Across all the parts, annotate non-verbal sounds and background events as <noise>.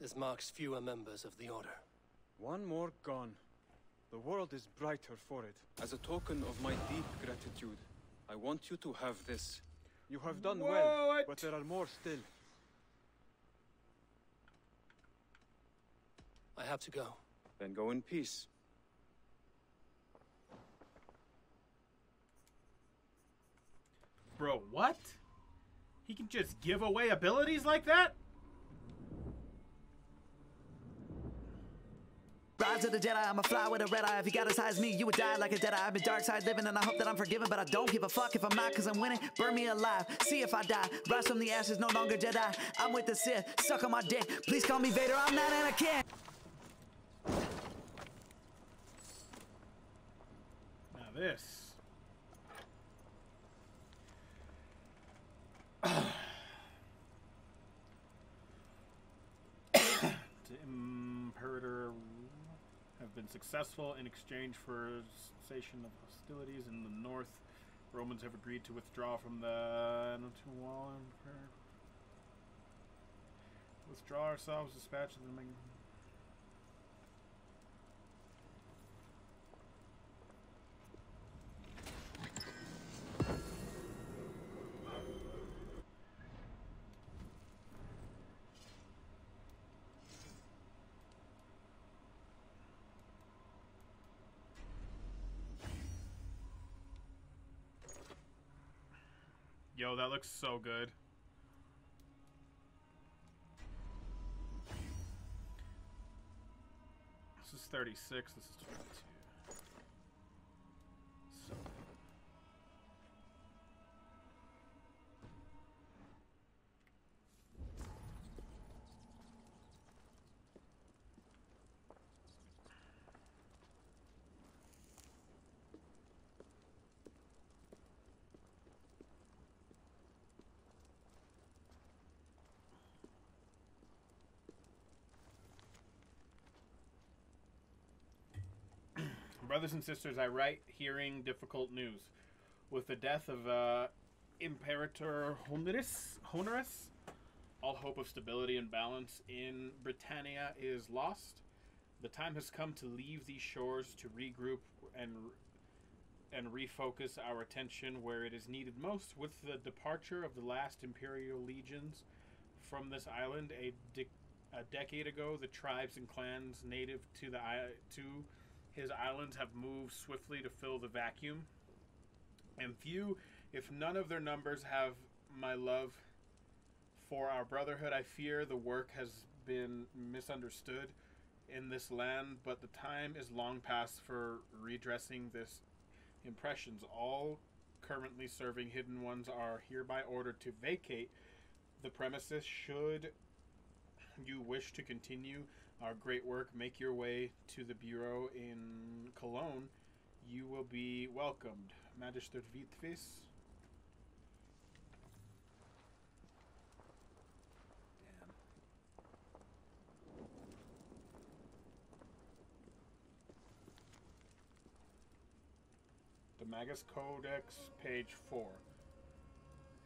This marks fewer members of the Order. One more gone. The world is brighter for it. As a token of my deep gratitude, I want you to have this. You have done well, but there are more still. I have to go. Then go in peace. Bro, what? He can just give away abilities like that? Rise of the Jedi, I'm a fly with a red eye. If you got as high as me, you would die like a eye. I've been dark side living, and I hope that I'm forgiven, but I don't give a fuck if I'm not, cause I'm winning. Burn me alive, see if I die. Rise from the ashes, no longer Jedi. I'm with the Sith, suck on my dick. Please call me Vader, I'm not Anakin. Now this. the Imperator have successful in exchange for cessation of hostilities in the north. Romans have agreed to withdraw from the withdraw ourselves, dispatch the Yo, that looks so good. This is 36, this is 22. So good. Brothers and sisters, I write hearing difficult news. With the death of uh, Imperator Honoris, Honoris, all hope of stability and balance in Britannia is lost. The time has come to leave these shores to regroup and and refocus our attention where it is needed most. With the departure of the last Imperial legions from this island a, de- a decade ago, the tribes and clans native to the to his islands have moved swiftly to fill the vacuum. And few, if none of their numbers, have my love for our brotherhood. I fear the work has been misunderstood in this land, but the time is long past for redressing this impressions. All currently serving hidden ones are hereby ordered to vacate the premises should you wish to continue our great work, make your way to the bureau in Cologne. You will be welcomed. Magister Vitvis. Damn. The Magus Codex, page 4.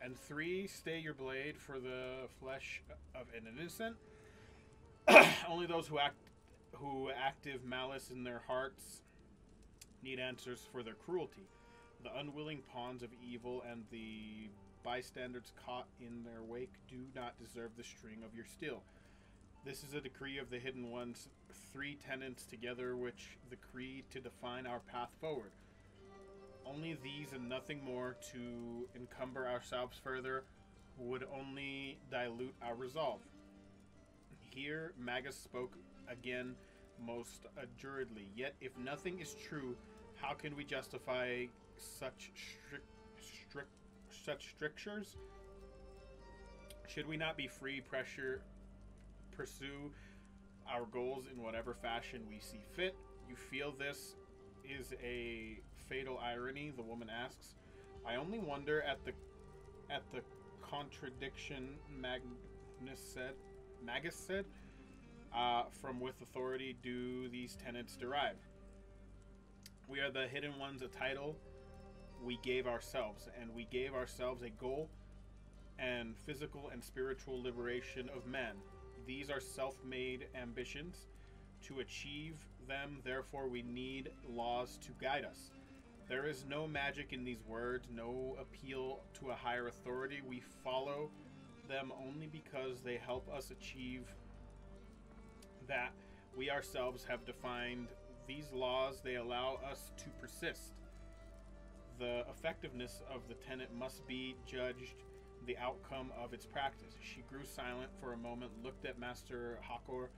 And 3. Stay your blade for the flesh of an innocent. <coughs> Only those who act who active malice in their hearts need answers for their cruelty. The unwilling pawns of evil and the bystanders caught in their wake do not deserve the string of your steel. This is a decree of the hidden ones, three tenants together which decree to define our path forward. Only these and nothing more to encumber ourselves further would only dilute our resolve. Here, Magus spoke again most adjuredly. Yet, if nothing is true, how can we justify such strict, strict, such strictures? Should we not be free, pressure, pursue our goals in whatever fashion we see fit? You feel this is a fatal irony? The woman asks. I only wonder at the at the contradiction Magnus said. Magus said. Uh, from with authority do these tenets derive? We are the hidden ones, a title we gave ourselves, and we gave ourselves a goal and physical and spiritual liberation of men. These are self made ambitions. To achieve them, therefore, we need laws to guide us. There is no magic in these words, no appeal to a higher authority. We follow them only because they help us achieve that we ourselves have defined these laws. They allow us to persist. The effectiveness of the tenet must be judged the outcome of its practice. She grew silent for a moment, looked at Master Hakor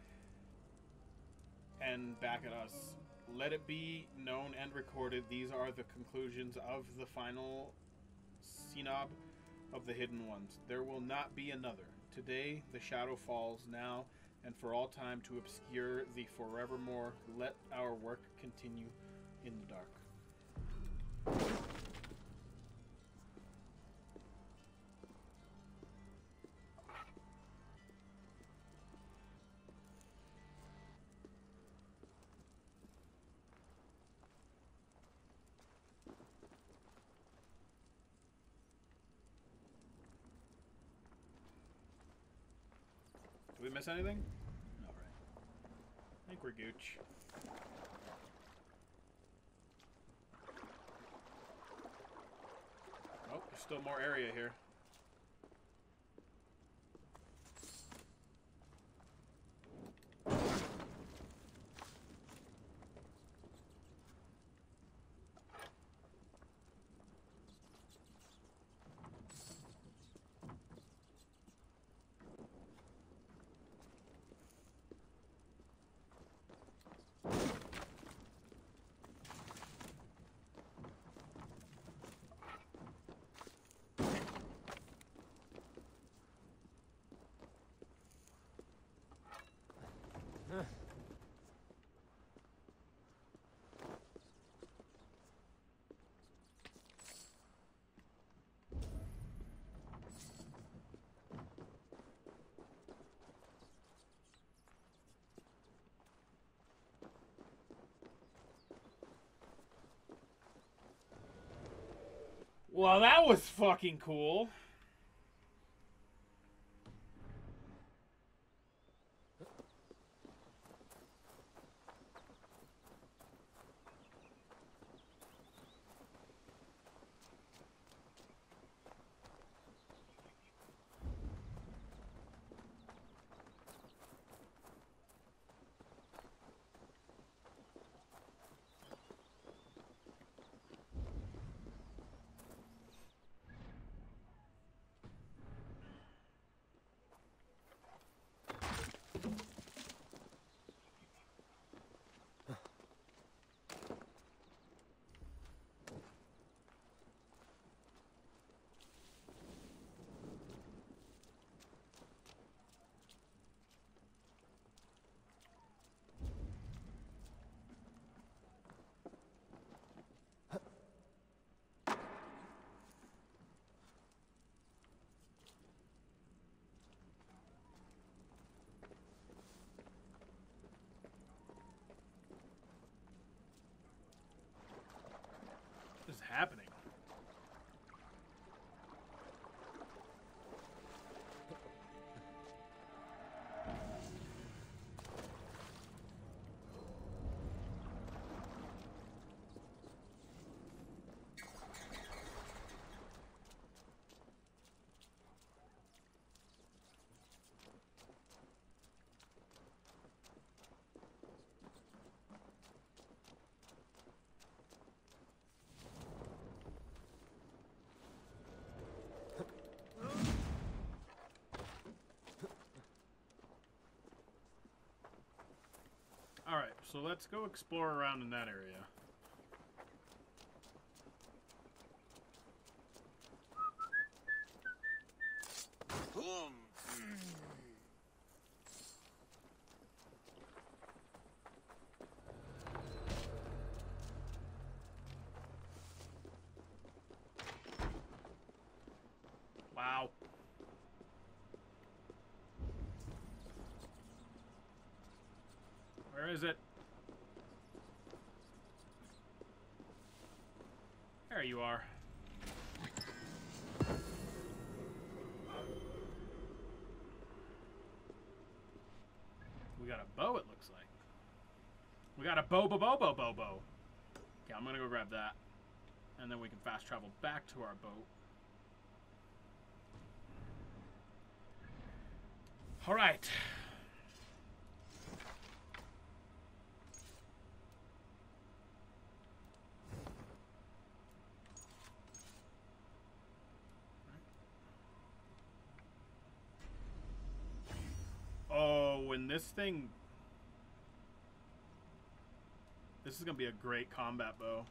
and back at us. Let it be known and recorded these are the conclusions of the final synod of the hidden ones. There will not be another. Today the shadow falls now and for all time to obscure the forevermore. Let our work continue in the dark. Miss anything? All right. I think we're gooch. Oh, there's still more area here. Well, that was fucking cool. Alright, so let's go explore around in that area. Wow. Where is it? There you are. got a bow, it looks like. We got bow, bow, bow. Okay, I'm gonna go grab that. And then we can fast travel back to our boat. Alright. Oh, when this thing... This is going to be a great combat bow.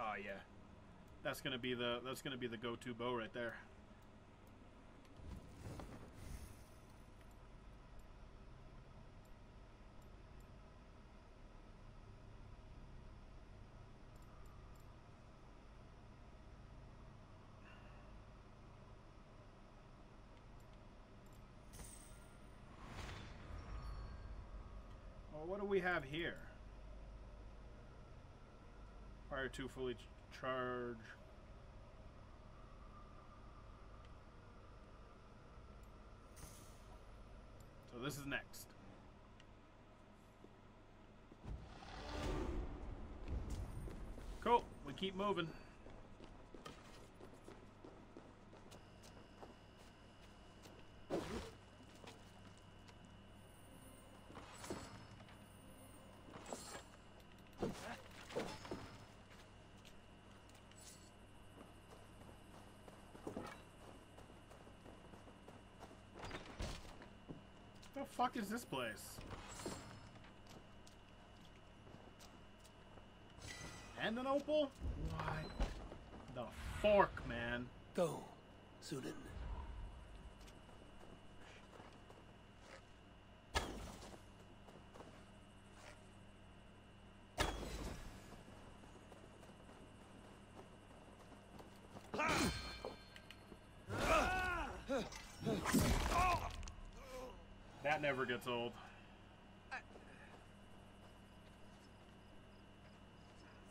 Oh, yeah. That's going to be the that's going to be the go-to bow right there. What do we have here? Fire 2 fully ch- charge. So this is next. Cool. We keep moving. Fuck is this place? And an opal? What? The fork, man. Go, Sudan. That never gets old.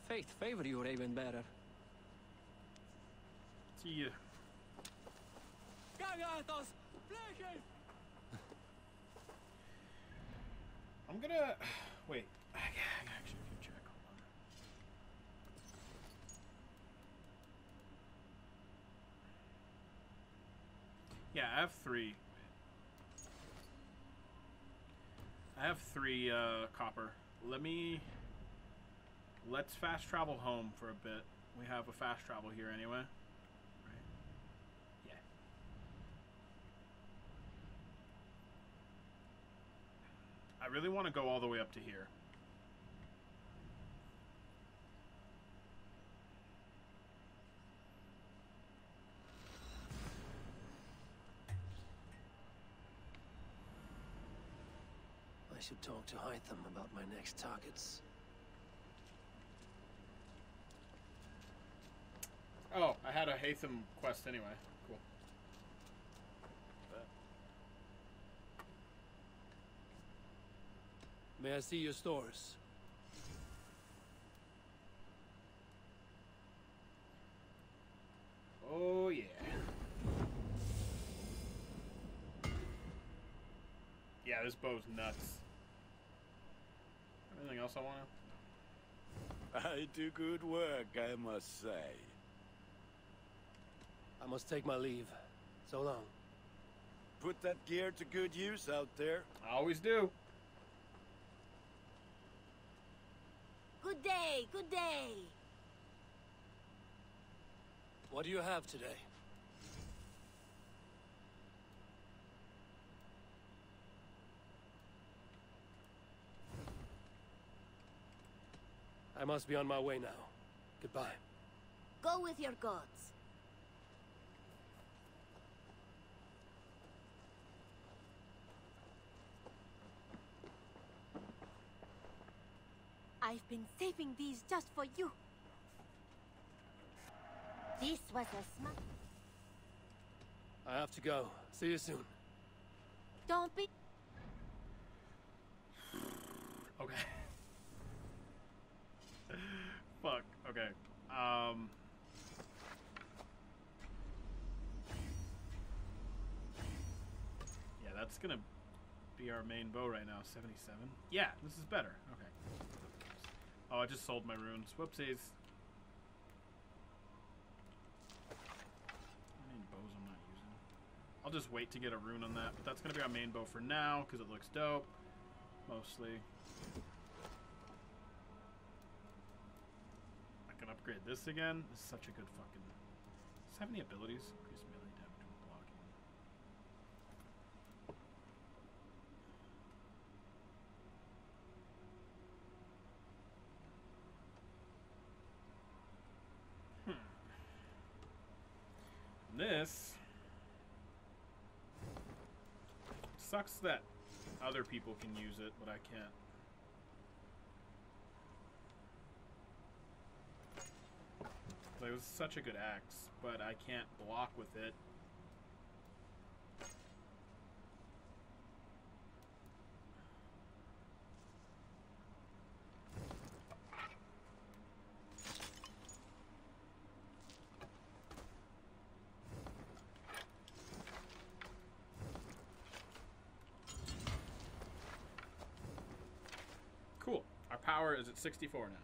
Fate favor you, Raven Bearer. See you. I'm gonna <sighs> wait. I ca- can actually keep check. Hold on. Yeah, I have three. I have three uh, copper. Let me. Let's fast travel home for a bit. We have a fast travel here anyway. Right? Yeah. I really want to go all the way up to here. I should talk to Hytham about my next targets. Oh, I had a Hytham quest anyway. Cool. May I see your stores? Oh yeah. Yeah, this bow's nuts. Anything else I want to? I do good work, I must say. I must take my leave. So long. Put that gear to good use out there. I always do. Good day, good day. What do you have today? I must be on my way now. Goodbye. Go with your gods. I've been saving these just for you. This was a smart. I have to go. See you soon. Don't be. Okay. Fuck. Okay. Um. Yeah, that's gonna be our main bow right now. 77. Yeah, this is better. Okay. Oh, I just sold my runes. Whoopsies. Any bows I'm not using? I'll just wait to get a rune on that. But that's gonna be our main bow for now because it looks dope. Mostly. I can upgrade this again. This is such a good fucking. Does have any abilities? Increase melee damage when blocking. Hmm. This sucks that other people can use it, but I can't. Like, it was such a good axe, but I can't block with it. Cool. Our power is at 64 now.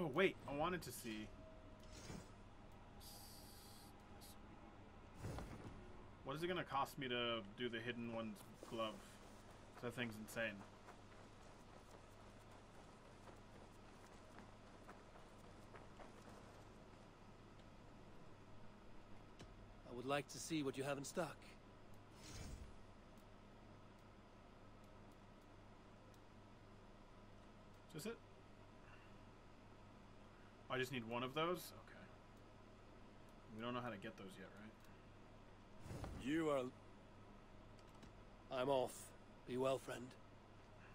Oh, wait. I wanted to see. What is it going to cost me to do the Hidden One's glove? That thing's insane. I would like to see what you have in stock. Is this it? I just need one of those? Okay. We don't know how to get those yet, right? You are. I'm off. Be well, friend.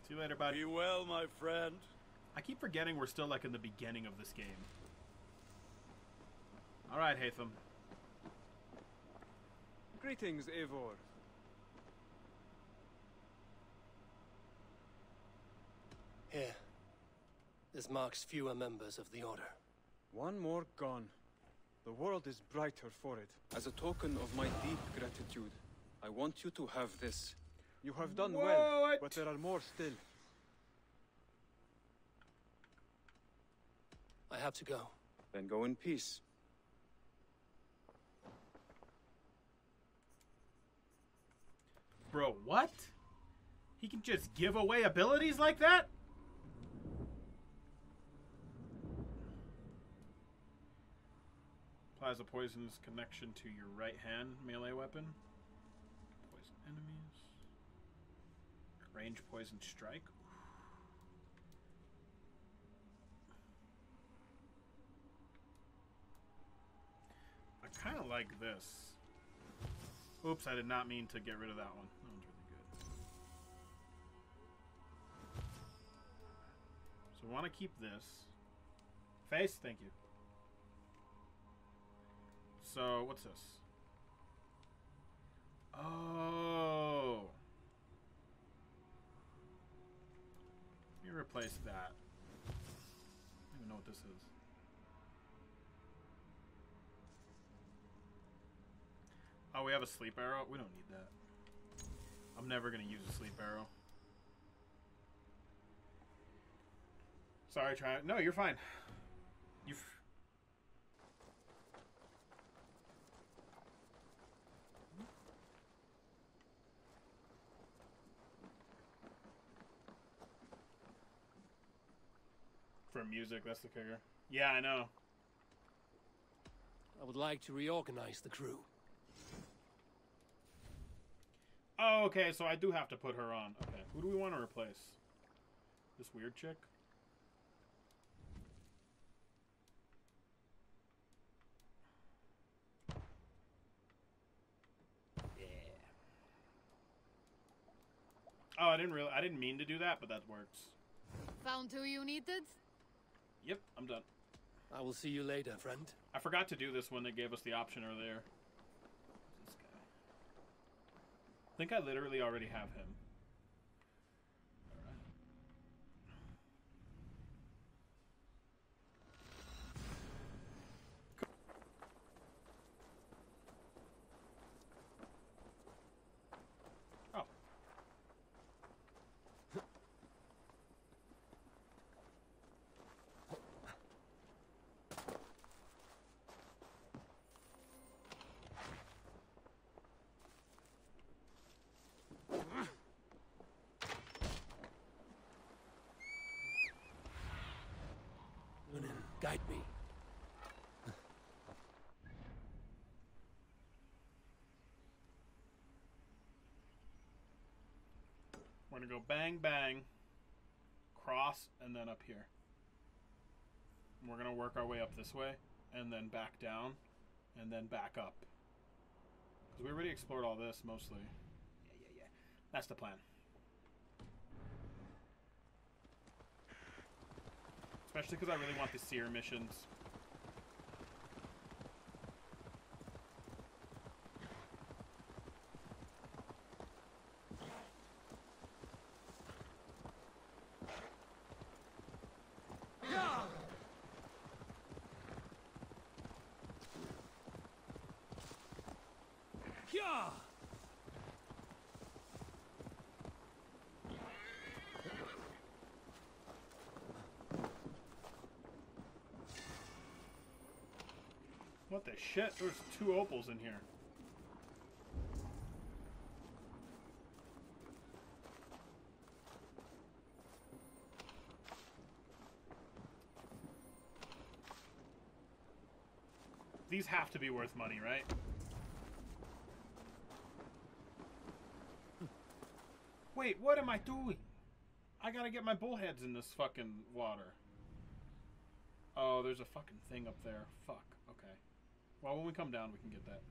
See you later, buddy. Be well, my friend. I keep forgetting we're still like in the beginning of this game. Alright, Hytham. Greetings, Eivor. Here. This marks fewer members of the Order. One more gone. The world is brighter for it. As a token of my deep gratitude, I want you to have this. You have done well, but there are more still. I have to go. Then go in peace. Bro, what? He can just give away abilities like that? Applies a poisonous connection to your right hand melee weapon. Poison enemies. Range poison strike. I kind of like this. Oops, I did not mean to get rid of that one. That one's really good. So we want to keep this. Face, thank you. So, what's this? Oh. Let me replace that. I don't even know what this is. Oh, we have a sleep arrow? We don't need that. I'm never going to use a sleep arrow. Sorry, try. No, you're fine. For music, that's the kicker. Yeah, I know. I would like to reorganize the crew. Oh, okay, so I do have to put her on. Okay, who do we want to replace? This weird chick? Yeah. Oh, I didn't really. I didn't mean to do that, but that works. Found who you needed? Yep, I'm done. I will see you later, friend. I forgot to do this when they gave us the option earlier. This guy? I think I literally already have him. Alright. Guide me. We're gonna go bang bang, cross, and then up here. And we're gonna work our way up this way, and then back down, and then back up. Because we already explored all this mostly. Yeah, yeah, yeah. That's the plan. Especially because I really want the seer missions. Yeah! What the shit? There's two opals in here. These have to be worth money, right? Wait, what am I doing? I gotta get my bullheads in this fucking water. Oh, there's a fucking thing up there. Fuck. Well, when we come down, we can get that.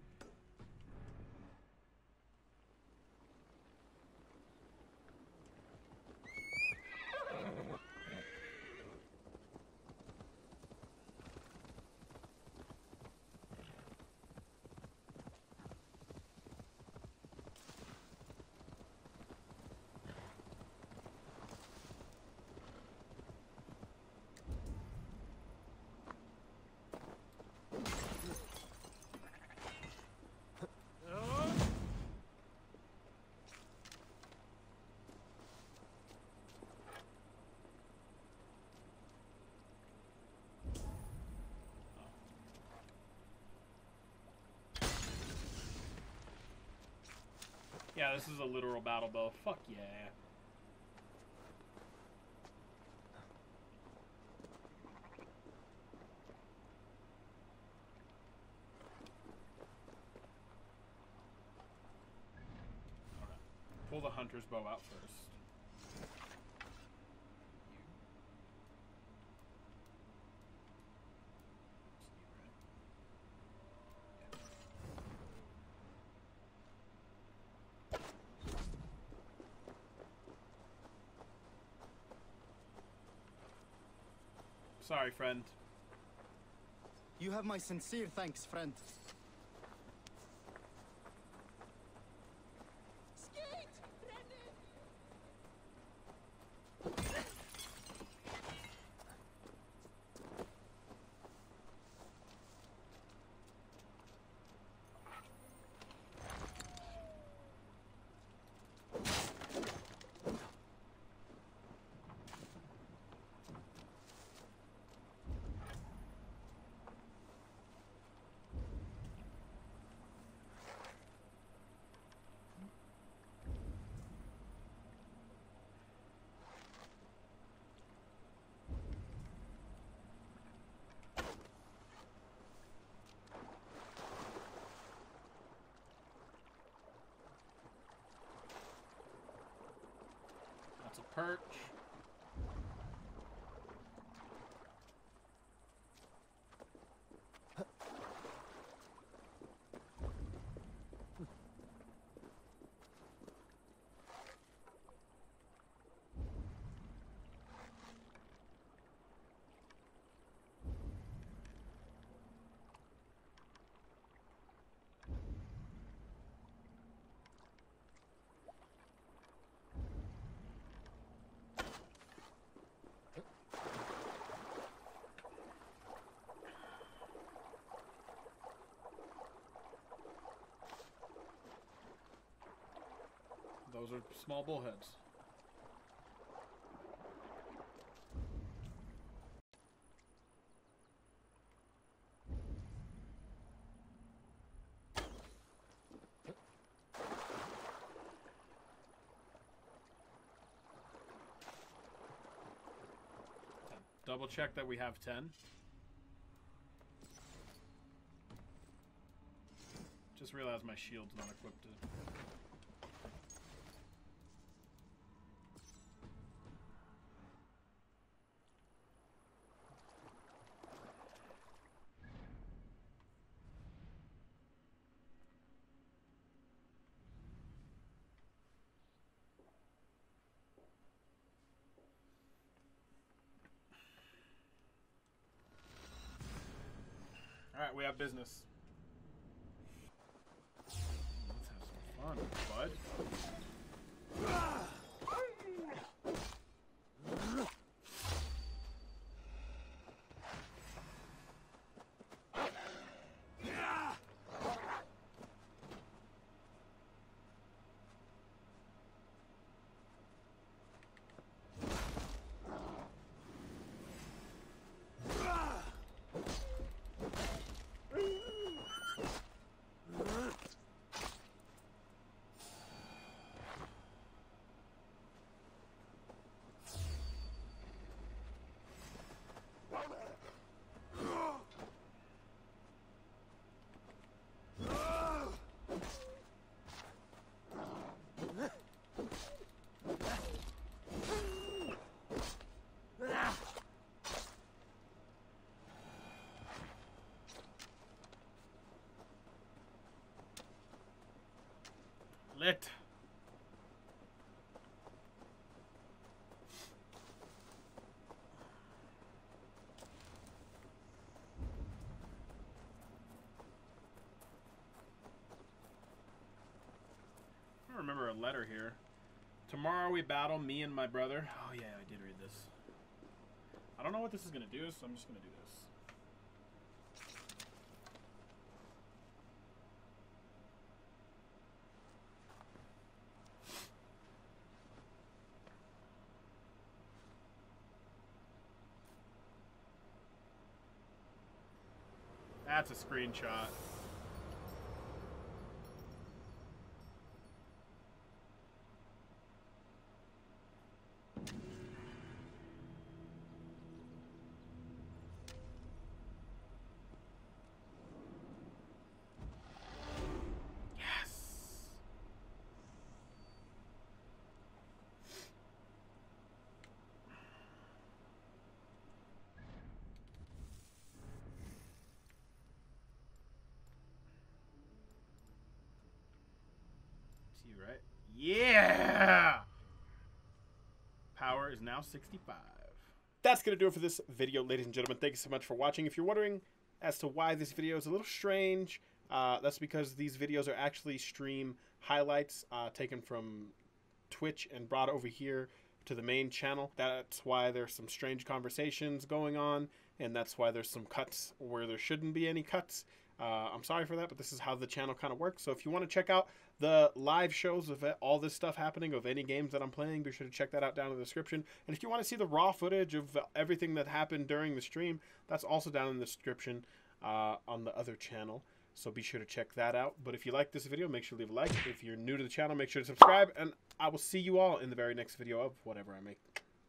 Yeah, this is a literal battle bow. Fuck yeah. Pull the hunter's bow out first. Sorry, friend. You have my sincere thanks, friend. Perch. Those are small bullheads. Double check that we have 10. Just realized my shield's not equipped to right, we have business. Let's have some fun, bud. Lit. I remember a letter here. Tomorrow we battle, me and my brother. Oh yeah, I did read this. I don't know what this is gonna do, so I'm just gonna do this. That's a screenshot. See right? Yeah. Power is now 65. That's going to do it for this video, ladies and gentlemen. Thank you so much for watching. If you're wondering as to why this video is a little strange, uh, that's because these videos are actually stream highlights uh, taken from Twitch and brought over here to the main channel. That's why there's some strange conversations going on, and that's why there's some cuts where there shouldn't be any cuts. Uh, I'm sorry for that, but this is how the channel kind of works. So if you want to check out the live shows of all this stuff happening, of any games that I'm playing, be sure to check that out down in the description. And if you want to see the raw footage of everything that happened during the stream, that's also down in the description uh, on the other channel. So be sure to check that out. But if you like this video, make sure to leave a like. If you're new to the channel, make sure to subscribe. And I will see you all in the very next video of whatever I make.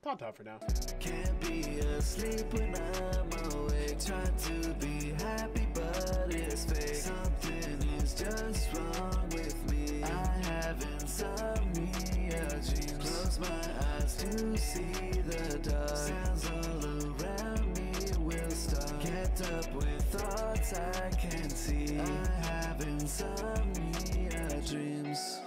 Ta-ta for now. Can't be asleep when I'm awake. Trying to be happy, but it's fake. Something is just wrong with me. I have insomnia dreams. Close my eyes to see the dark. Sounds all around me will start. Get up with thoughts I can't see. I have insomnia dreams.